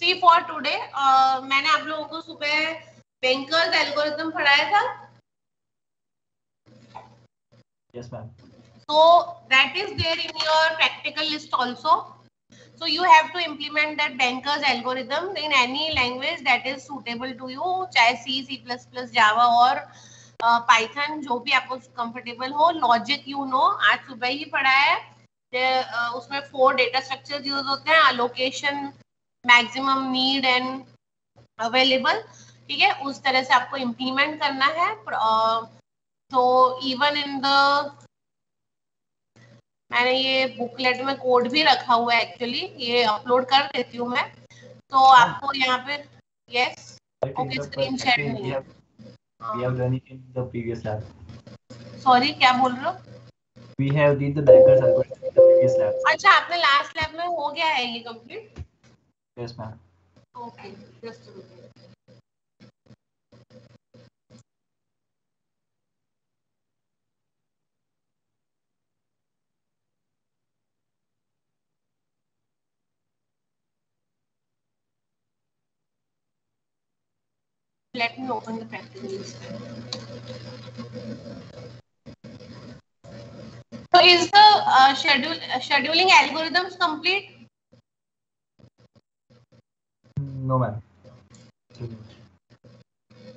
C for today मैंने आप लोगों को सुबह बैंकर्स एल्गोरिथम पढ़ाया था yes ma'am so that is there in your practical list also so you have to implement that bankers algorithm in any language that is suitable to you चाहे c c++ java और python uh, जो भी आपको comfortable हो logic you know आज सुबह ही पढ़ा है uh, उसमें फोर डेटा स्ट्रक्चर यूज़ होते हैं allocation maximum need and available ठीक है? उस तरह से आपको इम्प्लीमेंट करना है। तो इवन इन द मैंने ये बुकलेट में कोड भी रखा हुआ है एक्चुअली ये अपलोड कर देती हूँ मैं। तो आपको यहाँ पे यस ओके स्क्रीन शेयर नहीं है। we have done it in the previous lab. Sorry क्या बोल रहे हो? We have did the bankers algorithm in the previous lab. अच्छा आपने लास्ट लैब में हो गया है ये complete Yes, ma'am. Okay, just a minute. Let me open the practice. So is the uh, schedule, uh, scheduling algorithms complete? No ma'am.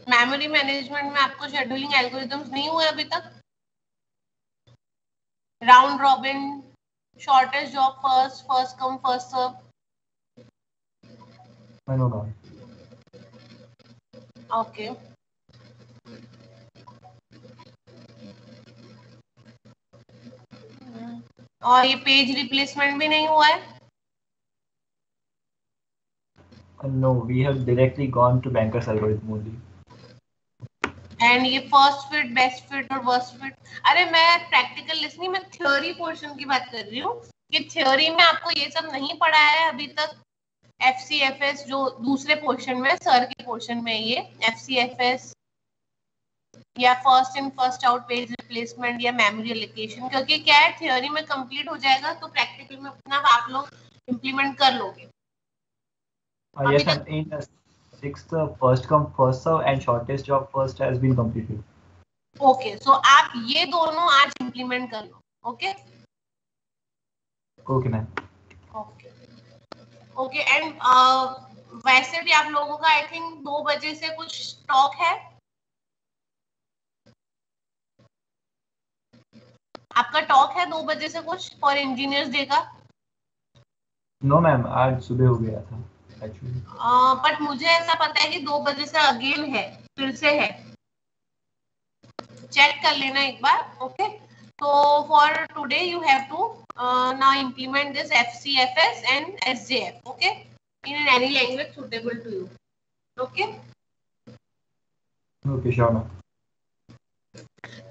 Memory management में आपको scheduling algorithms नहीं हुए अभी तक? Round robin shortest job first first come first serve okay और ये page replacement भी नहीं हुआ है Uh, no, we have directly gone to bankers algorithm only. And ये फ़र्स्ट फिट बेस्ट फिट और वर्स्ट फिट अरे, मैं लिस्ट नहीं, मैं थ्योरी पोर्शन की बात कर रही हूँ कि थ्योरी में आपको ये सब नहीं पढ़ा है अभी तक। एफ़ सी एफ़ एस जो दूसरे पोर्शन में सर के पोर्शन में ये एफ़ सी एफ़ एस या first in first out page replacement या मेमोरी एलोकेशन क्योंकि क्या है थ्योरी में कंप्लीट हो जाएगा तो प्रैक्टिकल में अपना आप लोग इम्प्लीमेंट कर लोगे। Uh, yes ma'am in the sixth uh, first come first serve and shortest job first has been completed okay so आप ये दोनों आज इम्प्लीमेंट कर लो okay okay ma'am okay okay and वैसे भी आप लोगों का आई थिंक दो बजे से कुछ स्टॉक है आपका टॉक है दो बजे से कुछ फॉर इंजीनियर्स डे का no ma'am आज सुबह हो गया था बट मुझे ऐसा पता है कि दो बजे से अगेन है फिर से है। चेक कर लेना एक बार ओके तो for today you have to now implement this F C F S and S J F okay in any language suitable to you okay sure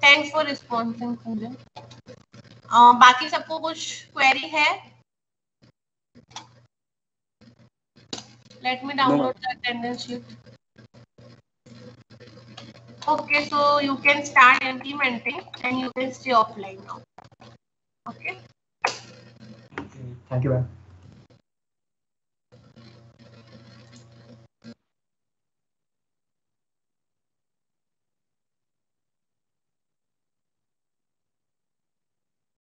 thanks for responding Uh, बाकी सबको कुछ query है? Let me download no. the attendance sheet. Okay, so you can start implementing and you can stay offline now. Okay. Thank you, ma'am.